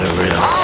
The real.